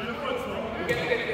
아,